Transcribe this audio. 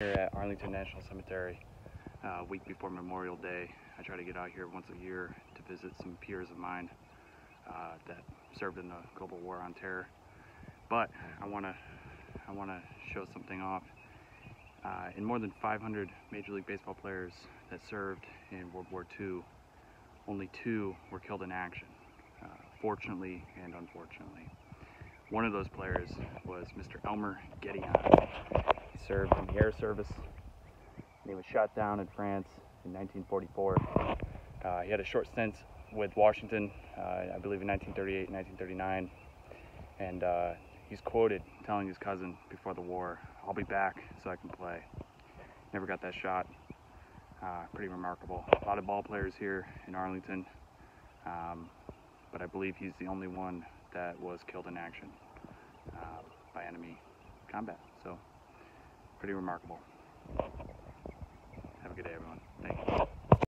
Here at Arlington National Cemetery, uh, week before Memorial Day, I try to get out here once a year to visit some peers of mine uh, that served in the Global War on Terror. But I want to I want to show something off. Uh, in more than 500 Major League Baseball players that served in World War II, only two were killed in action, uh, fortunately and unfortunately. One of those players was Mr. Elmer Gedeon. Served in the Air Service. He was shot down in France in 1944. Uh, he had a short stint with Washington, uh, I believe in 1938 1939. And uh, he's quoted telling his cousin before the war, I'll be back so I can play. Never got that shot. Uh, pretty remarkable. A lot of ball players here in Arlington, um, but I believe he's the only one that was killed in action uh, by enemy combat. So, pretty remarkable.